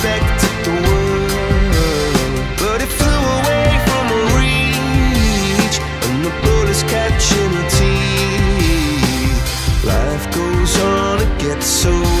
Expected the world, but it flew away from reach, and the bullets catching teeth. Life goes on, it gets so